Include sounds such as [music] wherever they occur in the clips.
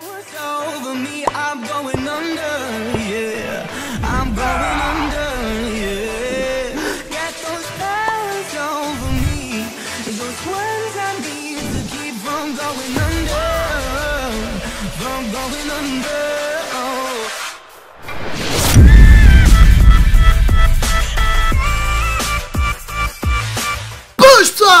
What's over me? I'm going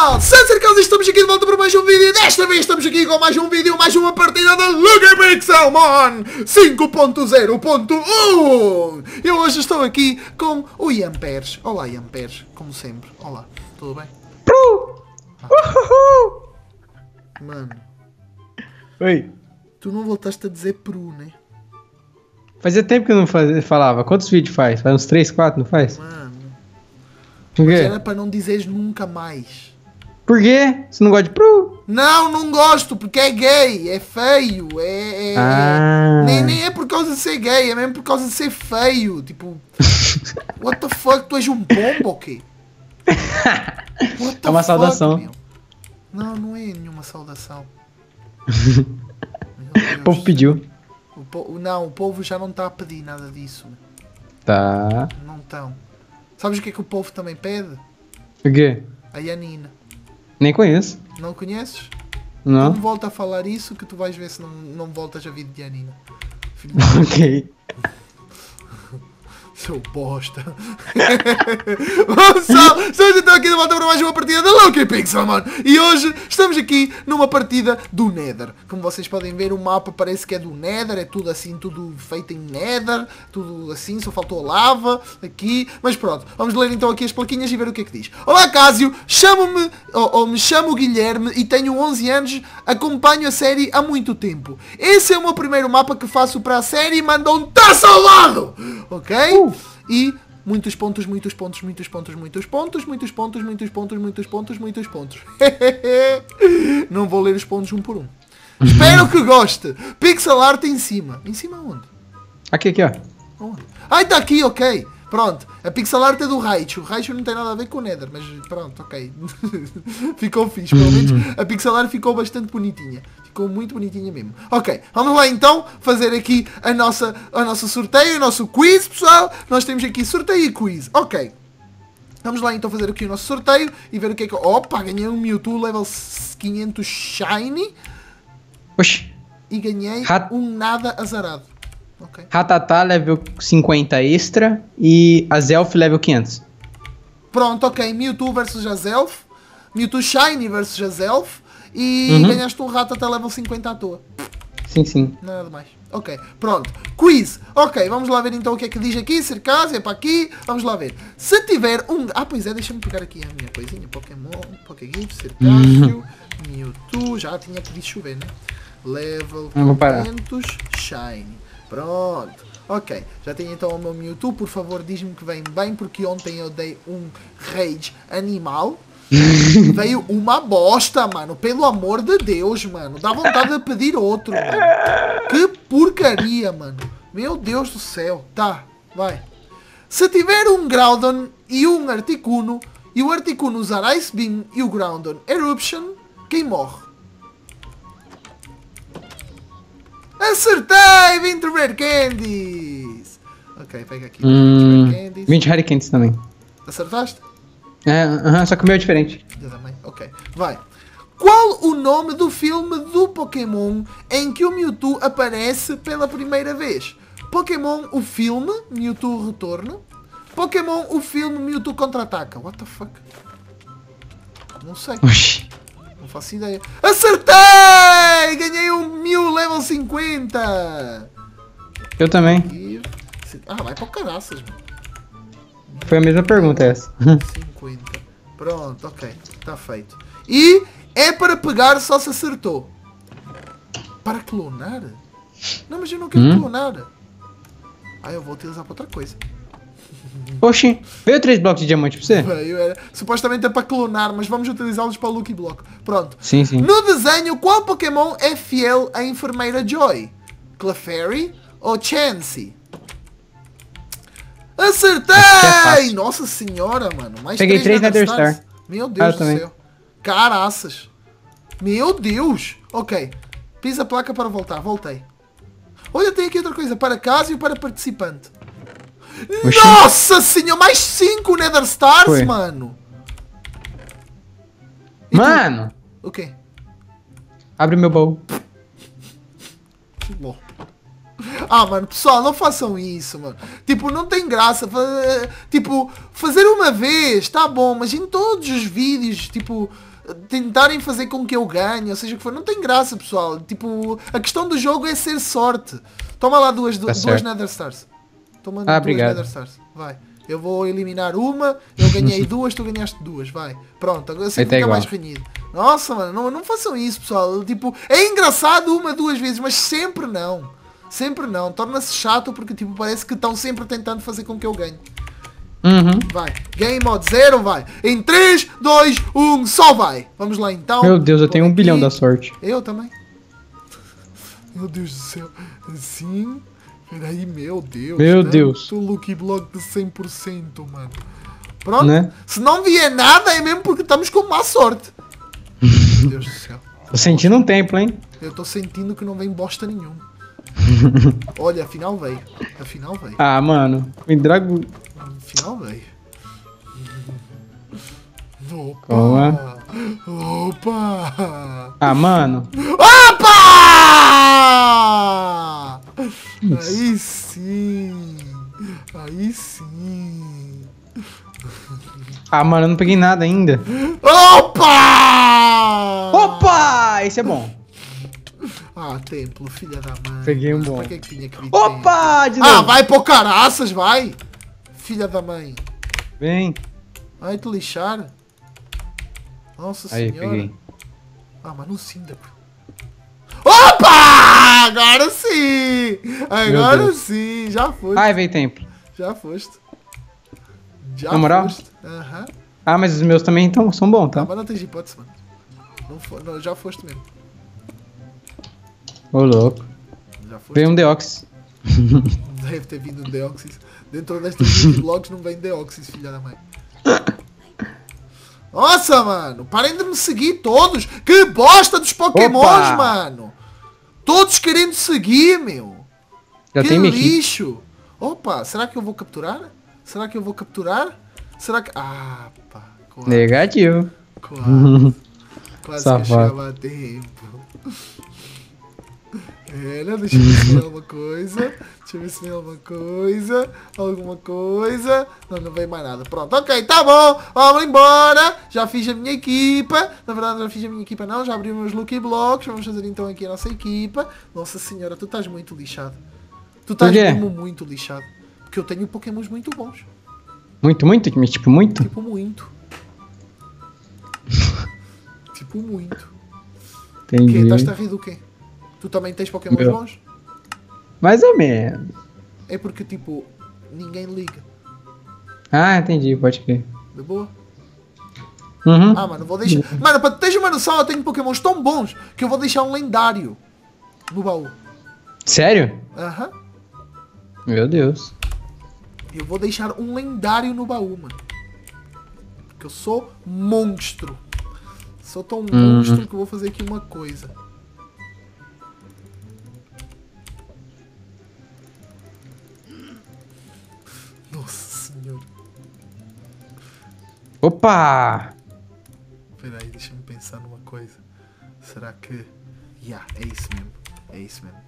pessoal, Sanser estamos aqui de volta para mais um vídeo e desta vez estamos aqui com mais um vídeo, mais uma partida da Luger Pixelmon 5.0.1 Eu hoje estou aqui com o Ian Pérez. Olá Ian Pérez, como sempre. Olá, tudo bem? Mano, Oi. tu não voltaste a dizer Peru, né? Fazia tempo que eu não fazia, falava. Quantos vídeos faz? Faz uns 3, 4, não faz? Mano, quê? era para não dizeres nunca mais. Por quê? Você não gosta de Pru? Não, não gosto, porque é gay, é feio, é. é- Ah. nem, nem é por causa de ser gay, é mesmo por causa de ser feio. Tipo, [laughs] what the fuck, tu és um pombo ou quê? É uma fuck, saudação. meu? Não, não é nenhuma saudação. [laughs] O povo pediu. O po- Não, o povo já não está a pedir nada disso. Tá. Não estão. Sabes o que é que o povo também pede? Por quê? A Yanina. Nem conheço. Não conheces? Não? Não volta a falar isso que tu vais ver se não, não voltas a vir de de [laughs] ok. Seu bosta. Pessoal, estamos então aqui de volta para mais uma partida da Loki Pixel, mano. E hoje estamos aqui numa partida do Nether. Como vocês podem ver, o mapa parece que é do Nether. É tudo assim, tudo feito em Nether. Tudo assim, só faltou lava aqui. Mas pronto, vamos ler então aqui as plaquinhas e ver o que é que diz. Olá, Cásio. Chamo-me, ou, ou me chamo Guilherme e tenho 11 anos. Acompanho a série há muito tempo. Esse é o meu primeiro mapa que faço para a série e manda um taça ao lado. Ok? E muitos pontos, muitos pontos, muitos pontos, muitos pontos, muitos pontos, muitos pontos, muitos pontos, muitos pontos. [laughs] Não vou ler os pontos um por um. Espero que goste. Pixel art em cima. Em cima onde? Aqui, aqui, ó. Onde? Ai, está aqui, ok. Pronto. A pixel art é do Raichu. O Raichu não tem nada a ver com o Nether, mas pronto, ok. [laughs] ficou fixe. Pelo menos a pixel art ficou bastante bonitinha. Ficou muito bonitinha mesmo. Ok, vamos lá então fazer aqui a nossa, a nosso sorteio, o nosso quiz, pessoal. Nós temos aqui sorteio e quiz. Ok. Vamos lá então fazer aqui o nosso sorteio e ver o que é que... Opa, ganhei um Mewtwo level 500 Shiny Oxi. e ganhei Rat- um nada azarado. Ok. Ratatá level 50 extra e a Zelf level 500. Pronto, ok. Mewtwo versus Azelf. Mewtwo Shiny versus Azelf. E Uhum. ganhaste um rato até level 50 à toa. Sim, sim. Nada demais. Ok, pronto. Quiz. Ok, vamos lá ver então o que é que diz aqui. Cercásio é para aqui. Vamos lá ver. Se tiver um... Ah, pois é, deixa-me pegar aqui a minha coisinha. Pokémon, Pokégif, Cercásio, Mewtwo. Já tinha que chover, né? Level Não vou parar. 500 Shiny. Pronto. Ok, já tenho então o meu Mewtwo. Por favor, diz-me que vem bem, porque ontem eu dei um Rage animal. [laughs] Veio uma bosta, mano. Pelo amor de Deus, mano. Dá vontade de pedir outro, mano. Que porcaria, mano. Meu Deus do céu. Tá, vai. Se tiver um Groudon e um Articuno, e o Articuno usar Ice Beam e o Groudon Eruption, quem morre? Acertei! 20 Rare Candies! Ok, pega aqui. 20 Hum, Rare Candies. 20 também. Acertaste? É, aham, só que o meu é diferente. Ok, vai. Qual o nome do filme do Pokémon em que o Mewtwo aparece pela primeira vez? Pokémon o filme, Mewtwo Retorno. Pokémon o filme, Mewtwo Contra-Ataca. What the fuck? Não sei, Oxi. não faço ideia. Acertei! Ganhei um Mew level 50! Eu também. Ah, vai para o caraças, mano. Foi a mesma pergunta essa. 50. Pronto, ok. Está feito. E é para pegar só se acertou. Para clonar? Não, mas eu não quero Hum? clonar. Ah, eu vou utilizar para outra coisa. [laughs] Oxi. Veio 3 blocos de diamante pra você? Veio, era- Supostamente é para clonar, mas vamos utilizá-los para o Lucky Block. Pronto. Sim, sim. No desenho, qual Pokémon é fiel à enfermeira Joy? Clefairy ou Chansey? Acertei! fácil. Nossa senhora, mano. Mais Peguei três Nether Nether Stars. Star. Meu Ah, Deus eu do também. céu. Caraças. Meu Deus. Ok. Pisa a placa para voltar. Voltei. Olha, tem aqui outra coisa. Para casa e para participante. Oxi. Nossa senhora, mais 5 Nether Stars, Foi. mano. E tu? Mano, O quê? abre meu baú. Bom. [laughs] Ah, mano, pessoal, não façam isso, mano. Tipo, não tem graça. Tipo, fazer uma vez, tá bom, mas em todos os vídeos, tipo, tentarem fazer com que eu ganhe, ou seja que for, não tem graça, pessoal. Tipo, a questão do jogo é ser sorte. Toma lá duas, du- Tá duas certo. Nether Stars. Toma Ah, duas obrigado. Nether Stars. Vai. Eu vou eliminar uma, eu ganhei [laughs] duas, tu ganhaste duas, vai. Pronto, agora assim fica igual. mais renhido. Nossa, mano, não, não façam isso, pessoal. Tipo, é engraçado uma, duas vezes, mas sempre não. Sempre não. Torna-se chato porque, tipo, parece que estão sempre tentando fazer com que eu ganhe. Uhum. Vai. Game mode zero, vai. Em 3, 2, 1, só vai. Vamos lá então. Meu Deus, eu Vou tenho um aqui. bilhão da sorte. Eu também. [laughs] Meu Deus do céu. Assim. Peraí, meu Deus. Meu né? Deus. Tu Lucky Block de 100%, mano. Pronto. Né? Se não vier nada, é mesmo porque estamos com má sorte. [laughs] meu Deus do céu. Tô sentindo um templo, hein? Eu tô sentindo que não vem bosta nenhuma. Olha, afinal veio. Afinal veio. Ah, mano. Me drago. Afinal veio. Opa! Toma. Opa! Ah, mano. Opa! Aí sim! Aí sim! Ah, mano, eu não peguei nada ainda. Opa! Opa! Esse é bom. Ah, templo, filha da mãe. Peguei um bom. Pra que que tinha que vir Opa! De? Ah, novo. vai pro caraças, vai! Filha da mãe. Vem. Vai te lixar. Nossa Aí, senhora. peguei. Ah, mas no síndaco. Opa! Agora sim! Agora sim! Já foste. Ai, veio tempo. Já foste. Já Na moral? foste. Aham. Ah, mas os meus também tão, são bons, tá? Mas não tens hipótese, mano. Não fo- não, já foste mesmo. Ô, louco. Já foste. Veio um Deoxys. [laughs] Deve ter vindo um Deoxys. Dentro destes 20 blogs não vem Deoxys, filha da mãe. Nossa, mano. Parem de me seguir todos. Que bosta dos pokémons, Opa! mano. Todos querendo seguir, meu. Já que lixo. Opa, será que eu vou capturar? Será que eu vou capturar? Será que... Ah, pá. Quase, Negativo. quase. Quase que eu chegava a tempo. Era, deixa eu ver alguma coisa. Deixa eu ver se tem alguma coisa. Alguma coisa. Não, não veio mais nada. Pronto, ok, tá bom. Vamos embora. Já fiz a minha equipa. Na verdade, já fiz a minha equipa, não. Já abri meus Lucky Blocks. Vamos fazer então aqui a nossa equipa. Nossa senhora, tu estás muito lixado. Tu estás mesmo muito lixado. Porque eu tenho pokémons muito bons. Muito, muito? Tipo, muito? Tipo, muito. [laughs] tipo, muito. Entendi. Estás-te a rir do quê? Tu também tens pokémons Meu. bons? Mais ou menos. É porque, tipo, ninguém liga. Ah, entendi, pode crer. De boa? Uhum. Ah, mano, vou deixar. Mano, para tu teres uma noção, eu tenho pokémons tão bons que eu vou deixar um lendário no baú. Sério? Aham. Meu Deus. Eu vou deixar um lendário no baú, mano. Porque eu sou monstro. Sou tão monstro que eu vou fazer aqui uma coisa. Opa! Espera aí, deixa-me pensar numa coisa. Será que... Yeah, é isso mesmo. É isso mesmo.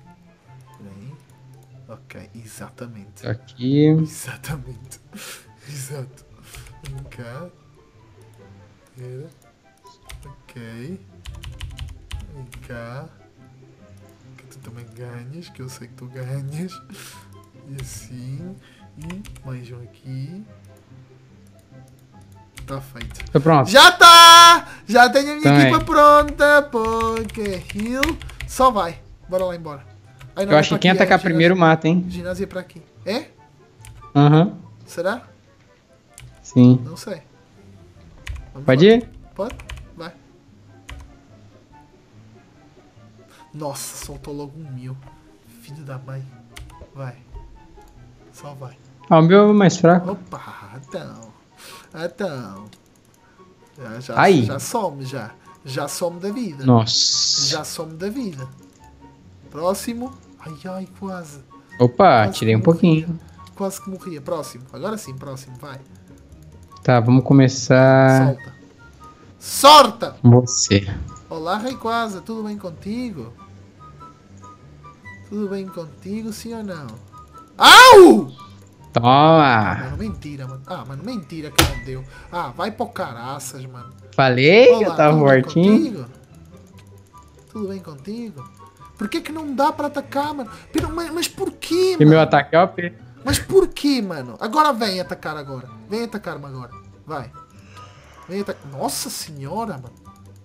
Espera aí. Ok, exatamente. Aqui. Exatamente. [laughs] Exato. Vem cá. Espera. Ok. Vem cá. Que tu também ganhas, que eu sei que tu ganhas. E assim. E mais um aqui. Tá feito. Tô pronto. Já tá! Já tenho a minha Também. equipa pronta. Porque Heal. Só vai. Bora lá embora. Não Eu é acho que quem aqui, é atacar ginásio- primeiro mata, hein? Ginásio é pra aqui. É? Aham. Será? Sim. Não sei. Vamos Pode lá. ir? Pode? Vai. Nossa, soltou logo um mil. Filho da mãe. Vai. Só vai. Ah, o meu é mais fraco. Opa, então. Então. Já, já, Aí. já some, já. Já some da vida. Nossa. Já some da vida. Próximo. Ai, ai, quase. Opa, Quase tirei um morria. pouquinho. Quase que morria. Próximo. Agora sim, próximo. Vai. Tá, vamos começar Solta. Sorta! você. Olá, Rayquaza. Tudo bem contigo? Tudo bem contigo, sim ou não? Au! Toma! Mano, mentira, mano. Ah, mano, mentira que não deu. Ah, vai pro caraças, mano. Falei que eu Olá, tava tudo bem mortinho. contigo? Tudo bem contigo? Por que que não dá pra atacar, mano? Mas, mas por que, E mano? meu ataque é OP. Mas por que, mano? Agora vem atacar agora. Vem atacar-me agora. Vai. Vem atacar. Nossa senhora, mano.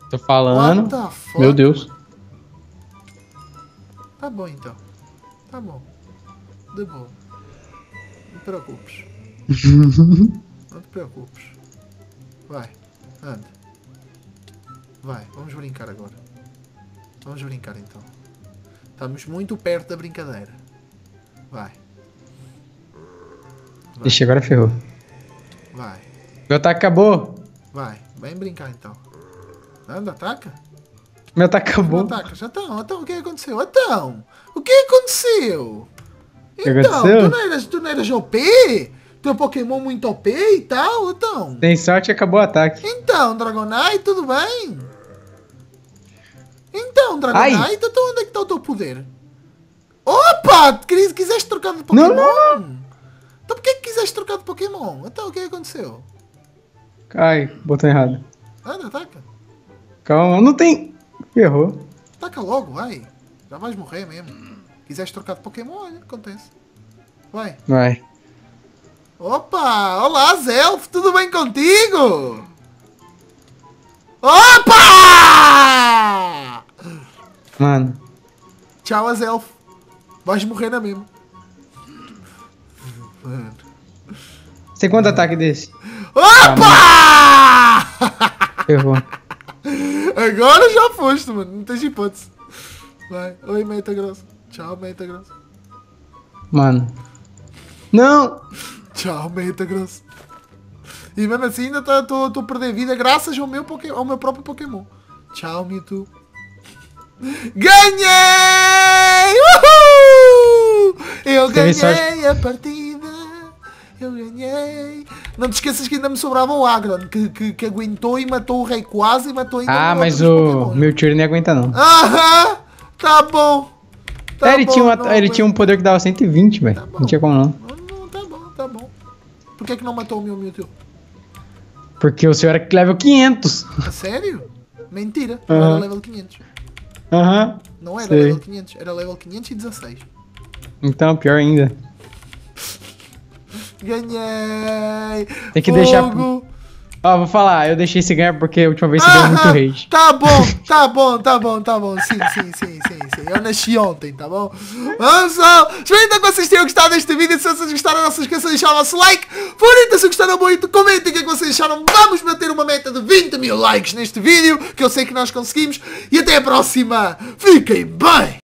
Tô falando. Fuck? Meu Deus. Tá bom então. Tá bom. De boa. Não te preocupes. [laughs] Não te preocupes. Vai. Anda. Vai. Vamos brincar agora. Vamos brincar então. Estamos muito perto da brincadeira. Vai. Ixi, agora ferrou. Vai. Meu ataque acabou. Vai. Vem brincar então. Anda, ataca. Meu ataque acabou. Ataca. Já então, então, o que aconteceu? Então, o que aconteceu? Que Então, aconteceu? tu não eras, tu não eras OP? Teu Pokémon muito OP e tal, então. Tem sorte acabou o ataque. Então, Dragonite, tudo bem? Então, Dragonite, então onde é que está o teu poder? Opa! Quis- Quiseste trocar de Pokémon? Não, não, Então por que quiseste trocar de Pokémon? Então, o que aconteceu? Ai, botou errado. Anda, ataca. Calma, não tem. Ferrou. Ataca logo, vai. Já vais morrer mesmo. Quiseste trocar de Pokémon, olha, acontece. Vai. Vai. Opa! Olá, Zelf! Tudo bem contigo? Opa! Mano. Tchau, Azelf. Vais morrer na mesma. Mano. Você tem quanto ataque desse? Opa! Ferrou. Agora já foste, mano. Não tens hipótese. Vai. Oi, Meta Grossa. Tchau, Meta Grossa. Mano. Não! Tchau, Meta Grossa. E mesmo assim ainda estou a perder vida graças ao meu, poké- ao meu próprio Pokémon. Tchau, Mewtwo. Ganhei! Uhul! Eu ganhei a partida. Eu ganhei. Não te esqueças que ainda me sobrava o Agron, que, que, que aguentou e matou o Rei quase e matou ainda Ah, mas o Pokémon. meu tiro nem aguenta não. Aham! Tá bom. Tá É, ele, bom, tinha um, não, ele tinha um poder que dava 120, velho. Tá não tinha como não. Não, não, tá bom, tá bom. Por que, que não matou o meu Mewtwo? Porque o senhor era level 500. A sério? Mentira, Aham. era level 500. Aham. Não era Sei. level 500, era level 516. Então, pior ainda. Ganhei! Tem que deixar- Fogo. Ó, vou falar, eu deixei esse ganhar porque a última vez você deu muito Aham, rage. Tá bom, tá bom, tá bom, tá bom. Sim, sim, sim, sim. Eu nasci ontem, tá bom? Vamos pessoal! Espero então que vocês tenham gostado deste vídeo. Se vocês gostaram, não se esqueçam de deixar o nosso like. Favorita se gostaram muito, comentem o que é que vocês acharam. Vamos bater uma meta de 20 mil likes neste vídeo, que eu sei que nós conseguimos. E até a próxima. Fiquem bem!